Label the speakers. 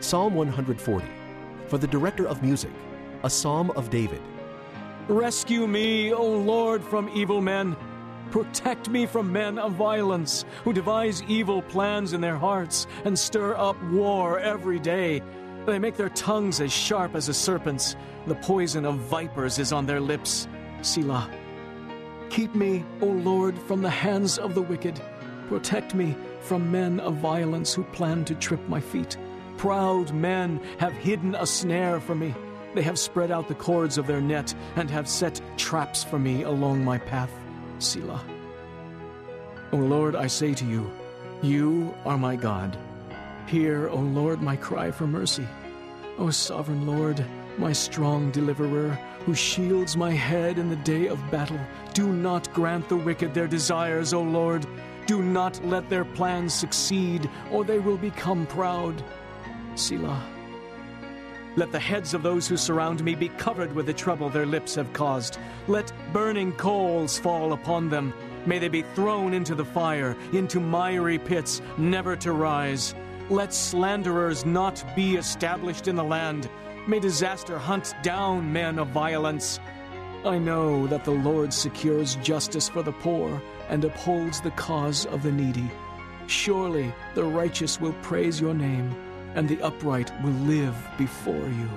Speaker 1: Psalm 140. For the director of music, a psalm of David.
Speaker 2: Rescue me, O Lord, from evil men. Protect me from men of violence, who devise evil plans in their hearts and stir up war every day. They make their tongues as sharp as a serpent's. The poison of vipers is on their lips. Selah. Keep me, O Lord, from the hands of the wicked. Protect me from men of violence who plan to trip my feet. Proud men have hidden a snare for me. They have spread out the cords of their net and have set traps for me along my path. Selah. O Lord, I say to you, You are my God. Hear, O Lord, my cry for mercy. O sovereign Lord, my strong deliverer, who shields my head in the day of battle, do not grant the wicked their desires, O Lord. Do not let their plans succeed, or they will become proud. Selah. Let the heads of those who surround me be covered with the trouble their lips have caused. Let burning coals fall upon them. May they be thrown into the fire, into miry pits, never to rise. Let slanderers not be established in the land. May disaster hunt down men of violence. I know that the Lord secures justice for the poor and upholds the cause of the needy. Surely the righteous will praise your name and the upright will live before you.